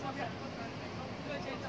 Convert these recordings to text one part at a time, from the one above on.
上面，不能每个不能见到。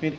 没的。